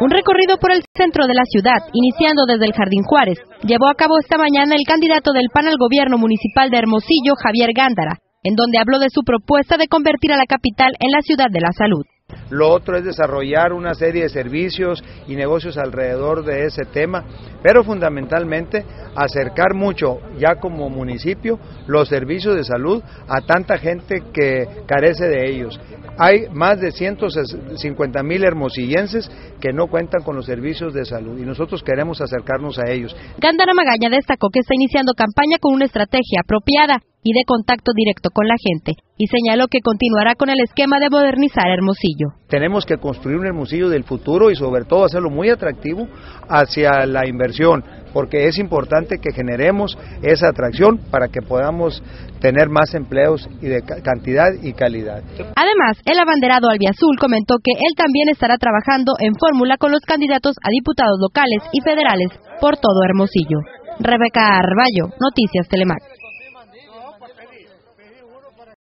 Un recorrido por el centro de la ciudad, iniciando desde el Jardín Juárez, llevó a cabo esta mañana el candidato del PAN al gobierno municipal de Hermosillo, Javier Gándara, en donde habló de su propuesta de convertir a la capital en la ciudad de la salud. Lo otro es desarrollar una serie de servicios y negocios alrededor de ese tema, pero fundamentalmente acercar mucho ya como municipio los servicios de salud a tanta gente que carece de ellos. Hay más de 150 mil hermosillenses que no cuentan con los servicios de salud y nosotros queremos acercarnos a ellos. Gándara Magaña destacó que está iniciando campaña con una estrategia apropiada y de contacto directo con la gente y señaló que continuará con el esquema de modernizar Hermosillo. Tenemos que construir un Hermosillo del futuro y sobre todo hacerlo muy atractivo hacia la inversión, porque es importante que generemos esa atracción para que podamos tener más empleos y de cantidad y calidad. Además, el abanderado albiazul comentó que él también estará trabajando en fórmula con los candidatos a diputados locales y federales por todo Hermosillo. Rebeca Arballo, Noticias Telemac. Sí, pedí uno para